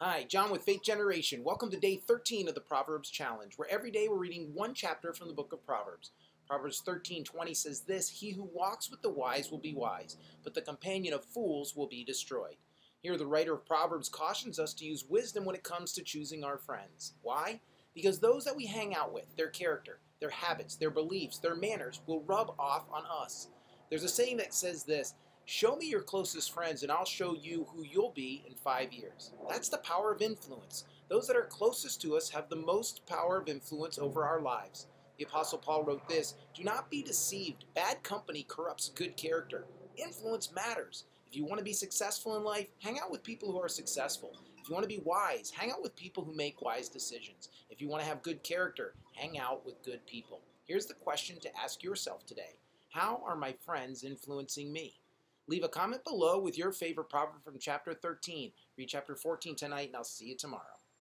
Hi, John with Faith Generation. Welcome to day 13 of the Proverbs Challenge, where every day we're reading one chapter from the book of Proverbs. Proverbs 13:20 says this, "He who walks with the wise will be wise, but the companion of fools will be destroyed." Here the writer of Proverbs cautions us to use wisdom when it comes to choosing our friends. Why? Because those that we hang out with, their character, their habits, their beliefs, their manners will rub off on us. There's a saying that says this, Show me your closest friends, and I'll show you who you'll be in five years. That's the power of influence. Those that are closest to us have the most power of influence over our lives. The Apostle Paul wrote this Do not be deceived. Bad company corrupts good character. Influence matters. If you want to be successful in life, hang out with people who are successful. If you want to be wise, hang out with people who make wise decisions. If you want to have good character, hang out with good people. Here's the question to ask yourself today How are my friends influencing me? Leave a comment below with your favorite proverb from chapter 13. Read chapter 14 tonight, and I'll see you tomorrow.